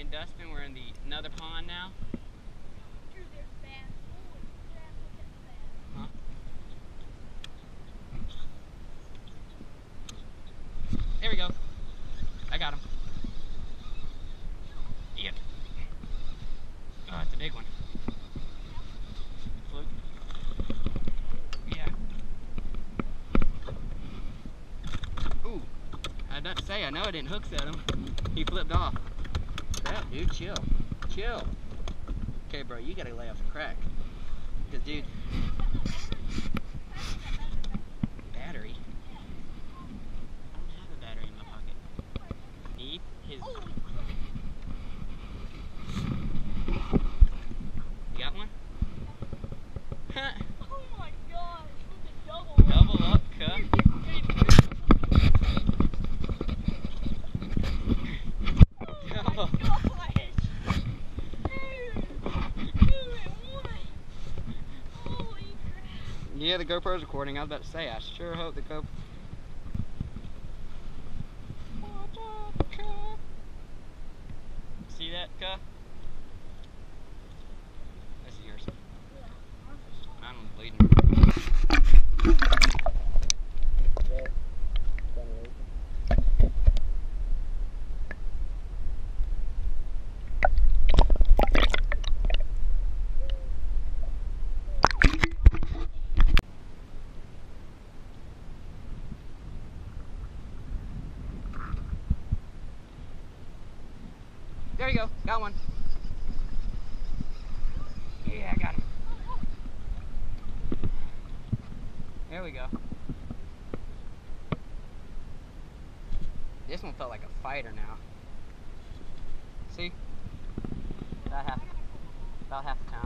and Dustin, we're in the another pond now. Bass. There we go. I got him. Yep. Oh, it's a big one. Yeah. Ooh. I to say, I know I didn't hook set him. He flipped off. Crap, dude, chill. Chill. Okay, bro, you gotta lay off the crack. Cause, dude, battery. I don't have a battery in my pocket. Need his. You got one? Oh my god, look at double. Double up, cuh. Oh my gosh. Dude. Dude, it won. Holy crap. Yeah, the GoPro's recording. I was about to say, I sure hope the Go. See that, cuh? There you go. Got one. Yeah, I got him. There we go. This one felt like a fighter now. See? About half, about half the time.